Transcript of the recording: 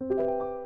Música